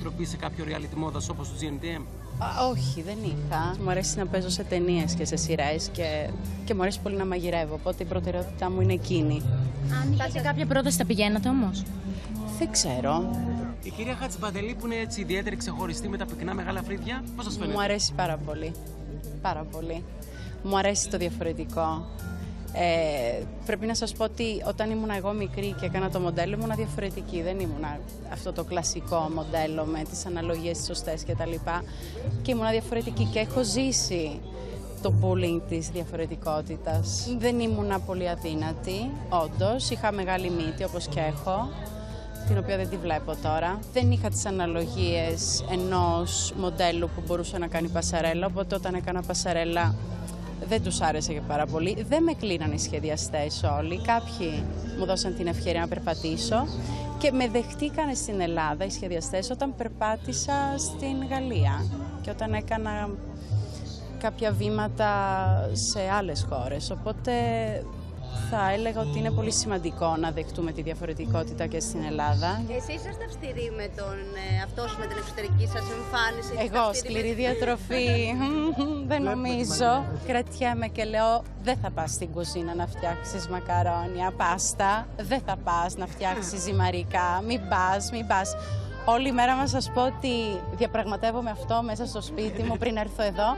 Τροπή σε κάποιο reality μόδα όπως το GNTM. Α, όχι, δεν είχα. Μου αρέσει να παίζω σε ταινίες και σε σειρές και, και μου αρέσει πολύ να μαγειρεύω. Οπότε η προτεραιότητά μου είναι εκείνη. Αν είχατε κάποια πρόταση, θα πηγαίνατε όμως; Δεν ξέρω. Η κυρία Χατζηπαντελή που είναι έτσι ιδιαίτερη ξεχωριστή με τα πυκνά μεγάλα φρύδια, πώς σας φαίνεται; Μου αρέσει πάρα πολύ. Πάρα πολύ. Μου αρέσει το διαφορετικό. Ε, πρέπει να σας πω ότι όταν ήμουν εγώ μικρή και έκανα το μοντέλο ήμουν διαφορετική. Δεν ήμουν αυτό το κλασικό μοντέλο με τις αναλογίες σωστές και τα λοιπά. Και ήμουν διαφορετική και έχω ζήσει το bullying της διαφορετικότητας. Δεν ήμουν πολύ αδύνατη, όντως. Είχα μεγάλη μύτη όπως και έχω την οποία δεν τη βλέπω τώρα. Δεν είχα τις αναλογίες ενός μοντέλου που μπορούσε να κάνει πασαρέλα, οπότε όταν έκανα πασαρέλα δεν τους άρεσε και πάρα πολύ. Δεν με κλείναν οι σχεδιαστές όλοι. Κάποιοι μου δώσαν την ευκαιρία να περπατήσω και με δεχτήκανε στην Ελλάδα οι σχεδιαστές όταν περπάτησα στην Γαλλία και όταν έκανα κάποια βήματα σε άλλες χώρες. Οπότε θα έλεγα ότι είναι πολύ σημαντικό να δεχτούμε τη διαφορετικότητα και στην Ελλάδα. Εσείς είσαστε αυστηροί με τον ε, αυτός με την εξωτερική σας εμφάνιση. Είστε Εγώ, αυστηροί με σκληρή την- διατροφή, δεν νομίζω. Κρατιέμαι και λέω, δεν θα πας στην κουζίνα να φτιάξεις μακαρόνια, πάστα. Δεν θα πας να φτιάξεις ζυμαρικά. Μην πας, μην πας. Όλη η μέρα να σας πω ότι διαπραγματεύομαι αυτό μέσα στο σπίτι μου πριν έρθω εδώ.